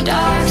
the dark